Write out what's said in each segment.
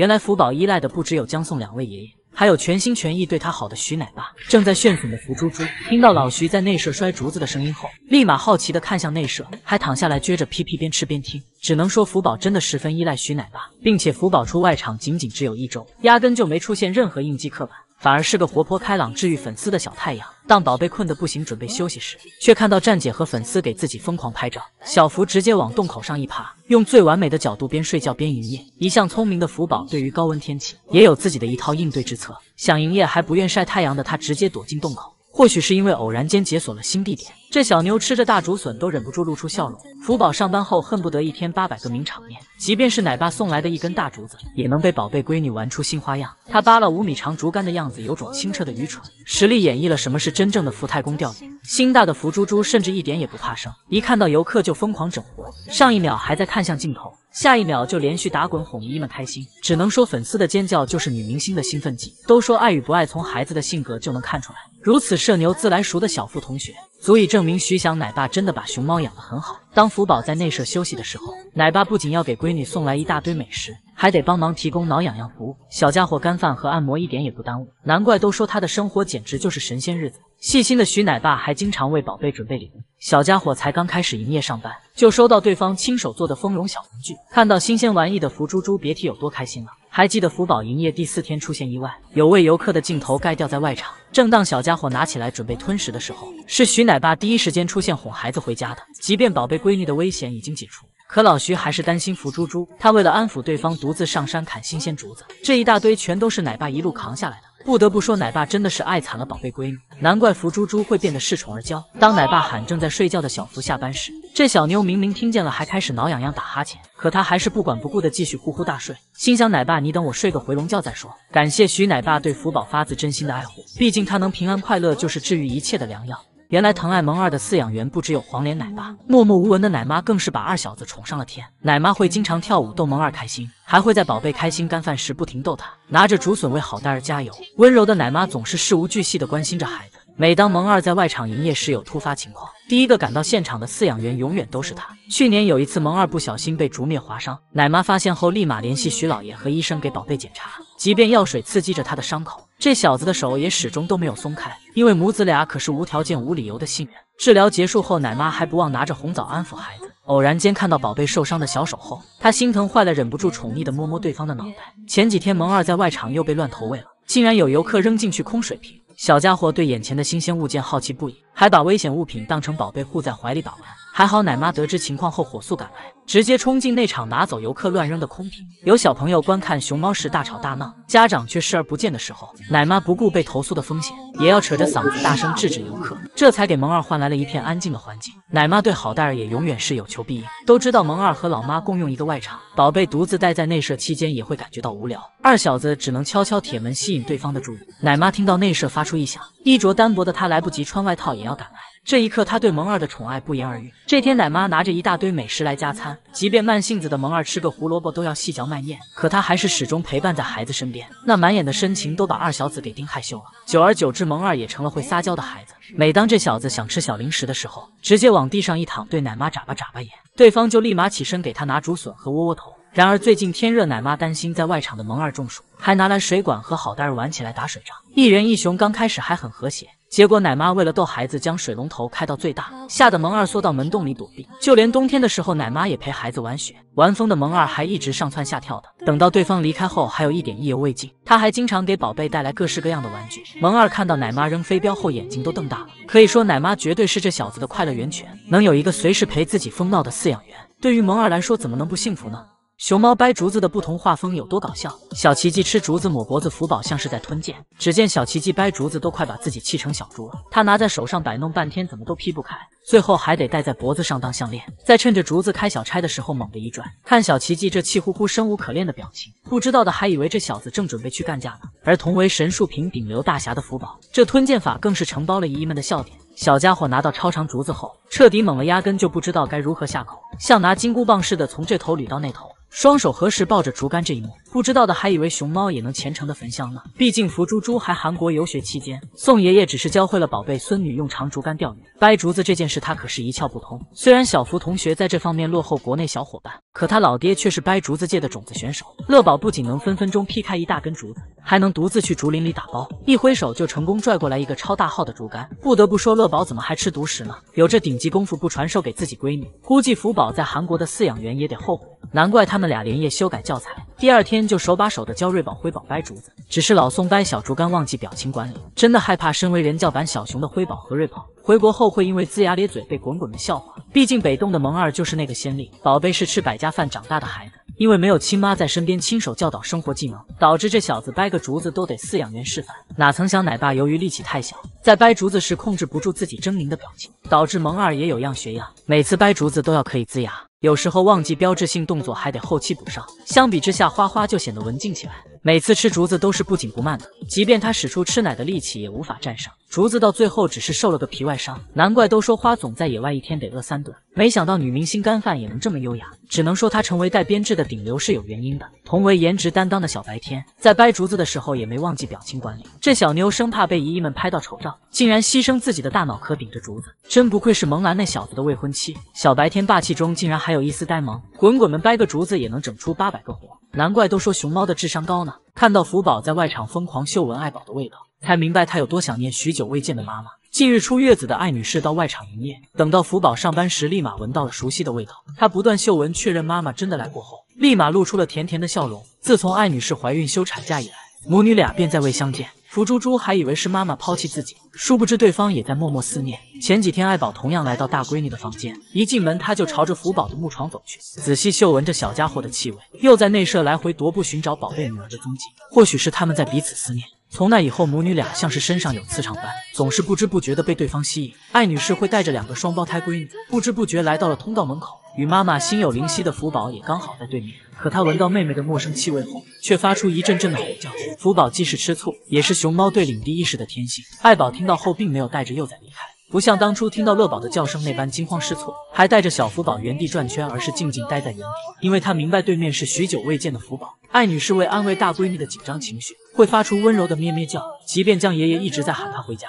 原来福宝依赖的不只有江宋两位爷爷，还有全心全意对他好的徐奶爸。正在炫粉的福珠珠听到老徐在内舍摔竹子的声音后，立马好奇的看向内舍，还躺下来撅着屁屁边吃边听。只能说福宝真的十分依赖徐奶爸，并且福宝出外场仅仅只有一周，压根就没出现任何应激刻板。反而是个活泼开朗、治愈粉丝的小太阳。当宝贝困得不行，准备休息时，却看到站姐和粉丝给自己疯狂拍照。小福直接往洞口上一趴，用最完美的角度边睡觉边营业。一向聪明的福宝，对于高温天气也有自己的一套应对之策。想营业还不愿晒太阳的他，直接躲进洞口。或许是因为偶然间解锁了新地点，这小妞吃着大竹笋都忍不住露出笑容。福宝上班后恨不得一天八百个名场面，即便是奶爸送来的一根大竹子，也能被宝贝闺女玩出新花样。他扒了五米长竹竿的样子，有种清澈的愚蠢，实力演绎了什么是真正的福太公钓鱼。心大的福猪猪甚至一点也不怕生，一看到游客就疯狂整活，上一秒还在看向镜头。下一秒就连续打滚哄姨们开心，只能说粉丝的尖叫就是女明星的兴奋剂。都说爱与不爱从孩子的性格就能看出来，如此社牛自来熟的小付同学，足以证明徐翔奶爸真的把熊猫养得很好。当福宝在内舍休息的时候，奶爸不仅要给闺女送来一大堆美食，还得帮忙提供挠痒痒服务。小家伙干饭和按摩一点也不耽误，难怪都说他的生活简直就是神仙日子。细心的徐奶爸还经常为宝贝准备礼物。小家伙才刚开始营业上班，就收到对方亲手做的丰容小玩具。看到新鲜玩意的福猪猪，别提有多开心了。还记得福宝营业第四天出现意外，有位游客的镜头盖掉在外场。正当小家伙拿起来准备吞食的时候，是徐奶爸第一时间出现哄孩子回家的。即便宝贝闺女的危险已经解除，可老徐还是担心福猪猪。他为了安抚对方，独自上山砍新鲜竹子，这一大堆全都是奶爸一路扛下来的。不得不说，奶爸真的是爱惨了宝贝闺女，难怪福猪猪会变得恃宠而骄。当奶爸喊正在睡觉的小福下班时，这小妞明明听见了，还开始挠痒痒打哈欠，可她还是不管不顾的继续呼呼大睡，心想奶爸你等我睡个回笼觉再说。感谢徐奶爸对福宝发自真心的爱护，毕竟他能平安快乐就是治愈一切的良药。原来疼爱萌二的饲养员不只有黄脸奶爸，默默无闻的奶妈更是把二小子宠上了天。奶妈会经常跳舞逗萌二开心，还会在宝贝开心干饭时不停逗他，拿着竹笋为好蛋儿加油。温柔的奶妈总是事无巨细的关心着孩子。每当萌二在外场营业时有突发情况，第一个赶到现场的饲养员永远都是他。去年有一次，萌二不小心被竹篾划伤，奶妈发现后立马联系徐老爷和医生给宝贝检查。即便药水刺激着他的伤口，这小子的手也始终都没有松开，因为母子俩可是无条件、无理由的信任。治疗结束后，奶妈还不忘拿着红枣安抚孩子。偶然间看到宝贝受伤的小手后，她心疼坏了，忍不住宠溺的摸摸对方的脑袋。前几天，萌二在外场又被乱投喂了，竟然有游客扔进去空水瓶。小家伙对眼前的新鲜物件好奇不已，还把危险物品当成宝贝护在怀里把玩。还好奶妈得知情况后火速赶来，直接冲进内场拿走游客乱扔的空瓶。有小朋友观看熊猫时大吵大闹，家长却视而不见的时候，奶妈不顾被投诉的风险，也要扯着嗓子大声制止游客，这才给萌二换来了一片安静的环境。奶妈对好蛋儿也永远是有求必应。都知道萌二和老妈共用一个外场，宝贝独自待在内舍期间也会感觉到无聊，二小子只能敲敲铁门吸引对方的注意。奶妈听到内舍发出异响，衣着单薄的她来不及穿外套也要赶来。这一刻，他对萌二的宠爱不言而喻。这天，奶妈拿着一大堆美食来加餐，即便慢性子的萌二吃个胡萝卜都要细嚼慢咽，可他还是始终陪伴在孩子身边，那满眼的深情都把二小子给盯害羞了。久而久之，萌二也成了会撒娇的孩子。每当这小子想吃小零食的时候，直接往地上一躺，对奶妈眨巴眨巴眼，对方就立马起身给他拿竹笋和窝窝头。然而最近天热，奶妈担心在外场的萌二中暑，还拿来水管和好蛋儿玩起来打水仗。一人一熊刚开始还很和谐，结果奶妈为了逗孩子，将水龙头开到最大，吓得萌二缩到门洞里躲避。就连冬天的时候，奶妈也陪孩子玩雪。玩疯的萌二还一直上蹿下跳的。等到对方离开后，还有一点意犹未尽，他还经常给宝贝带来各式各样的玩具。萌二看到奶妈扔飞镖后，眼睛都瞪大了。可以说，奶妈绝对是这小子的快乐源泉，能有一个随时陪自己疯闹的饲养员，对于萌二来说，怎么能不幸福呢？熊猫掰竹子的不同画风有多搞笑？小奇迹吃竹子抹脖子，福宝像是在吞剑。只见小奇迹掰竹子都快把自己气成小猪了，他拿在手上摆弄半天，怎么都劈不开，最后还得戴在脖子上当项链。再趁着竹子开小差的时候猛地一转，看小奇迹这气呼呼、生无可恋的表情，不知道的还以为这小子正准备去干架呢。而同为神树坪顶流大侠的福宝，这吞剑法更是承包了姨姨们的笑点。小家伙拿到超长竹子后，彻底懵了，压根就不知道该如何下口，像拿金箍棒似的从这头捋到那头。双手合十抱着竹竿。这一幕，不知道的还以为熊猫也能虔诚的焚香呢。毕竟福猪猪还韩国游学期间，宋爷爷只是教会了宝贝孙女用长竹竿钓鱼，掰竹子这件事他可是一窍不通。虽然小福同学在这方面落后国内小伙伴，可他老爹却是掰竹子界的种子选手。乐宝不仅能分分钟劈开一大根竹子，还能独自去竹林里打包，一挥手就成功拽过来一个超大号的竹竿。不得不说，乐宝怎么还吃独食呢？有这顶级功夫不传授给自己闺女，估计福宝在韩国的饲养员也得后悔。难怪他们俩连夜修改教材，第二天就手把手的教瑞宝、辉宝掰竹子。只是老宋掰小竹竿忘记表情管理，真的害怕身为人教版小熊的辉宝和瑞宝回国后会因为龇牙咧嘴被滚滚的笑话。毕竟北洞的萌二就是那个先例，宝贝是吃百家饭长大的孩子。因为没有亲妈在身边亲手教导生活技能，导致这小子掰个竹子都得饲养员示范。哪曾想奶爸由于力气太小，在掰竹子时控制不住自己狰狞的表情，导致萌二也有样学样，每次掰竹子都要可以龇牙，有时候忘记标志性动作还得后期补上。相比之下，花花就显得文静起来，每次吃竹子都是不紧不慢的，即便他使出吃奶的力气也无法战胜竹子，到最后只是受了个皮外伤。难怪都说花总在野外一天得饿三顿，没想到女明星干饭也能这么优雅。只能说她成为带编制的顶流是有原因的。同为颜值担当的小白天，在掰竹子的时候也没忘记表情管理。这小妞生怕被姨姨们拍到丑照，竟然牺牲自己的大脑壳顶着竹子，真不愧是萌兰那小子的未婚妻。小白天霸气中竟然还有一丝呆萌，滚滚们掰个竹子也能整出八百个活，难怪都说熊猫的智商高呢。看到福宝在外场疯狂嗅闻爱宝的味道，才明白他有多想念许久未见的妈妈。近日出月子的艾女士到外场营业，等到福宝上班时，立马闻到了熟悉的味道。她不断嗅闻，确认妈妈真的来过后，立马露出了甜甜的笑容。自从艾女士怀孕休产假以来，母女俩便再未相见。福珠珠还以为是妈妈抛弃自己，殊不知对方也在默默思念。前几天，爱宝同样来到大闺女的房间，一进门她就朝着福宝的木床走去，仔细嗅闻着小家伙的气味，又在内舍来回踱步寻找宝贝女儿的踪迹。或许是他们在彼此思念。从那以后，母女俩像是身上有磁场般，总是不知不觉的被对方吸引。艾女士会带着两个双胞胎闺女，不知不觉来到了通道门口，与妈妈心有灵犀的福宝也刚好在对面。可他闻到妹妹的陌生气味后，却发出一阵阵的吼叫。福宝既是吃醋，也是熊猫对领地意识的天性。爱宝听到后，并没有带着幼崽离开。不像当初听到乐宝的叫声那般惊慌失措，还带着小福宝原地转圈，而是静静待在原地，因为他明白对面是许久未见的福宝。艾女士为安慰大闺女的紧张情绪，会发出温柔的咩咩叫，即便江爷爷一直在喊她回家。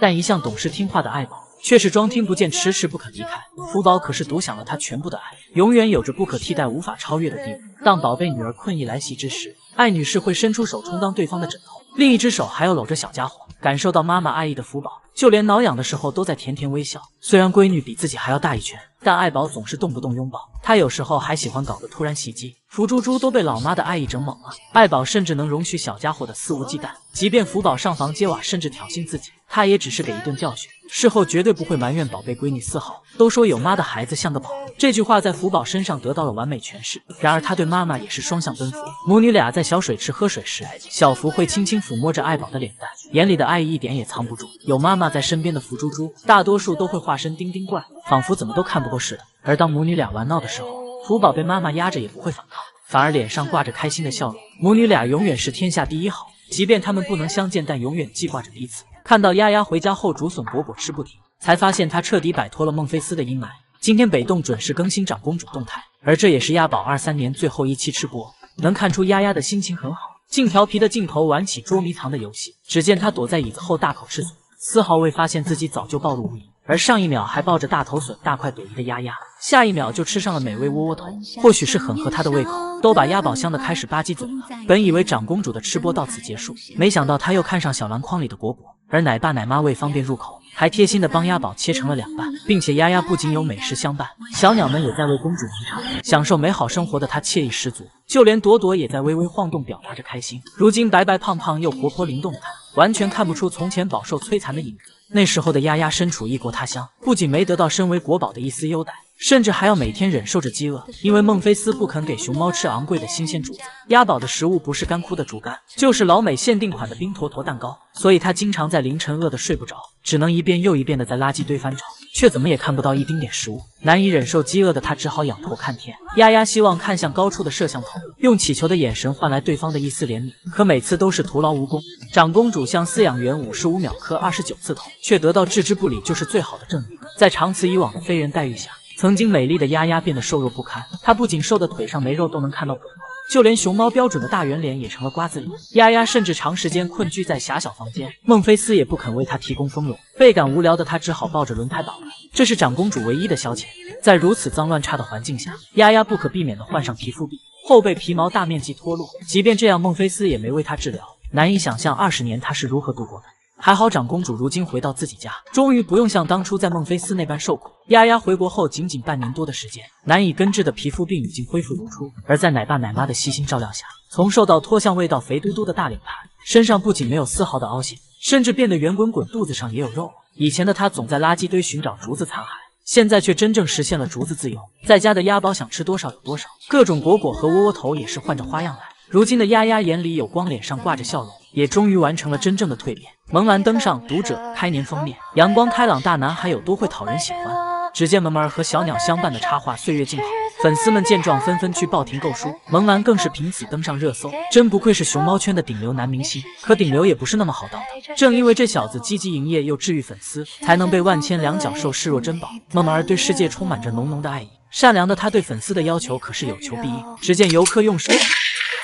但一向懂事听话的爱宝，却是装听不见，迟迟不肯离开。福宝可是独享了他全部的爱，永远有着不可替代、无法超越的地位。当宝贝女儿困意来袭之时，艾女士会伸出手充当对方的枕头，另一只手还要搂着小家伙。感受到妈妈爱意的福宝，就连挠痒的时候都在甜甜微笑。虽然闺女比自己还要大一圈，但爱宝总是动不动拥抱。他有时候还喜欢搞个突然袭击。福猪猪都被老妈的爱意整懵了，爱宝甚至能容许小家伙的肆无忌惮。即便福宝上房揭瓦，甚至挑衅自己，他也只是给一顿教训，事后绝对不会埋怨宝贝闺女丝毫。都说有妈的孩子像个宝，这句话在福宝身上得到了完美诠释。然而他对妈妈也是双向奔赴。母女俩在小水池喝水时，小福会轻轻抚摸着爱宝的脸蛋，眼里的爱意一点也藏不住。有妈妈在身边的福猪猪，大多数都会化身丁丁怪，仿佛怎么都看不够似的。而当母女俩玩闹的时候，福宝被妈妈压着也不会反抗，反而脸上挂着开心的笑容。母女俩永远是天下第一好，即便他们不能相见，但永远记挂着彼此。看到丫丫回家后竹笋果果吃不停，才发现她彻底摆脱了孟菲斯的阴霾。今天北洞准时更新长公主动态，而这也是鸭宝二三年最后一期吃播，能看出丫丫的心情很好。镜调皮的镜头玩起捉迷藏的游戏，只见她躲在椅子后大口吃笋，丝毫未发现自己早就暴露无遗。而上一秒还抱着大头笋大快朵颐的丫丫，下一秒就吃上了美味窝窝头。或许是很合她的胃口，都把鸭宝香的开始吧唧嘴了。本以为长公主的吃播到此结束，没想到她又看上小篮筐里的果果。而奶爸奶妈为方便入口，还贴心的帮鸭宝切成了两半，并且丫丫不仅有美食相伴，小鸟们也在为公主鸣唱，享受美好生活的她惬意十足。就连朵朵也在微微晃动，表达着开心。如今白白胖胖又活泼灵动的她，完全看不出从前饱受摧残的影子。那时候的丫丫身处异国他乡，不仅没得到身为国宝的一丝优待，甚至还要每天忍受着饥饿，因为孟菲斯不肯给熊猫吃昂贵的新鲜竹子。鸭宝的食物不是干枯的竹竿，就是老美限定款的冰坨坨蛋糕，所以他经常在凌晨饿得睡不着，只能一遍又一遍的在垃圾堆翻找，却怎么也看不到一丁点食物。难以忍受饥饿的他，只好仰头看天。丫丫希望看向高处的摄像头，用乞求的眼神换来对方的一丝怜悯，可每次都是徒劳无功。长公主向饲养员五十五秒磕二十九次头，却得到置之不理就是最好的证明。在长此以往的非人待遇下，曾经美丽的丫丫变得瘦弱不堪。她不仅瘦的腿上没肉都能看到骨头，就连熊猫标准的大圆脸也成了瓜子脸。丫丫甚至长时间困居在狭小房间，孟菲斯也不肯为她提供丰容。倍感无聊的她只好抱着轮胎捣乱，这是长公主唯一的消遣。在如此脏乱差的环境下，丫丫不可避免地患上皮肤病，后背皮毛大面积脱落。即便这样，孟菲斯也没为她治疗。难以想象二十年她是如何度过的。还好长公主如今回到自己家，终于不用像当初在孟菲斯那般受苦。丫丫回国后仅仅半年多的时间，难以根治的皮肤病已经恢复如初。而在奶爸奶妈的悉心照料下，从瘦到脱相味道肥嘟嘟的大脸盘，身上不仅没有丝毫的凹陷，甚至变得圆滚滚，肚子上也有肉。以前的她总在垃圾堆寻找竹子残骸，现在却真正实现了竹子自由。在家的鸭宝想吃多少有多少，各种果果和窝窝头也是换着花样来。如今的丫丫眼里有光，脸上挂着笑容，也终于完成了真正的蜕变。萌兰登上读者开年封面，阳光开朗大男孩有多会讨人喜欢？只见萌儿和小鸟相伴的插画《岁月静好》，粉丝们见状纷纷去报亭购书，萌兰更是凭此登上热搜。真不愧是熊猫圈的顶流男明星，可顶流也不是那么好当的。正因为这小子积极营业又治愈粉丝，才能被万千两脚兽视若珍宝。萌儿对世界充满着浓浓的爱意，善良的他对粉丝的要求可是有求必应。只见游客用手。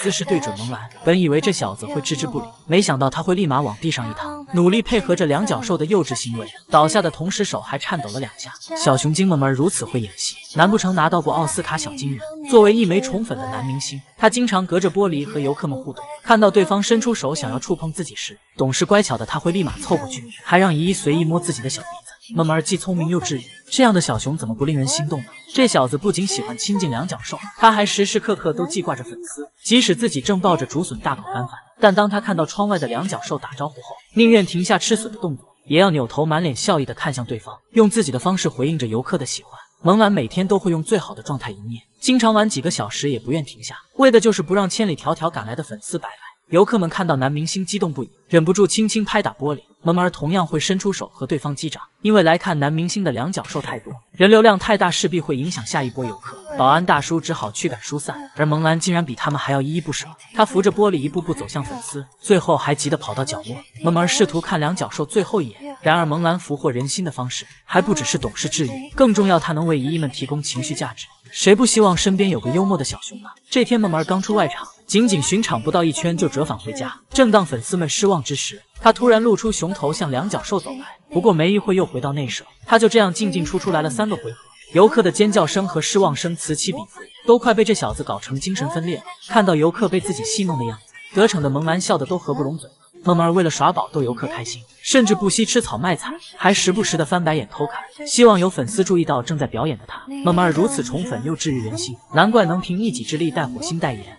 姿势对准萌兰，本以为这小子会置之不理，没想到他会立马往地上一躺，努力配合着两脚兽的幼稚行为，倒下的同时手还颤抖了两下。小熊精萌萌如此会演戏，难不成拿到过奥斯卡小金人？作为一枚宠粉的男明星，他经常隔着玻璃和游客们互动，看到对方伸出手想要触碰自己时，懂事乖巧的他会立马凑过去，还让依依随意摸自己的小鼻子。萌萌既聪明又治愈，这样的小熊怎么不令人心动呢？这小子不仅喜欢亲近两脚兽，他还时时刻刻都记挂着粉丝。即使自己正抱着竹笋大口干饭，但当他看到窗外的两脚兽打招呼后，宁愿停下吃笋的动作，也要扭头满脸笑意的看向对方，用自己的方式回应着游客的喜欢。萌兰每天都会用最好的状态营业，经常玩几个小时也不愿停下，为的就是不让千里迢迢赶来的粉丝白来。游客们看到男明星激动不已，忍不住轻轻拍打玻璃。萌萌儿同样会伸出手和对方击掌，因为来看男明星的两脚兽太多，人流量太大，势必会影响下一波游客。保安大叔只好驱赶疏散，而萌兰竟然比他们还要依依不舍。他扶着玻璃一步步走向粉丝，最后还急得跑到角落。萌萌儿试图看两脚兽最后一眼，然而萌兰俘获人心的方式还不只是懂事治愈，更重要，他能为姨姨们提供情绪价值。谁不希望身边有个幽默的小熊呢？这天萌儿刚出外场。仅仅巡场不到一圈就折返回家，正当粉丝们失望之时，他突然露出熊头向两脚兽走来。不过没一会又回到内舍，他就这样进进出出来了三个回合，游客的尖叫声和失望声此起彼伏，都快被这小子搞成精神分裂了。看到游客被自己戏弄的样子，得逞的萌兰笑得都合不拢嘴。萌儿为了耍宝逗游客开心，甚至不惜吃草卖惨，还时不时的翻白眼偷看，希望有粉丝注意到正在表演的他。萌儿如此宠粉又治愈人心，难怪能凭一己之力带火星代言。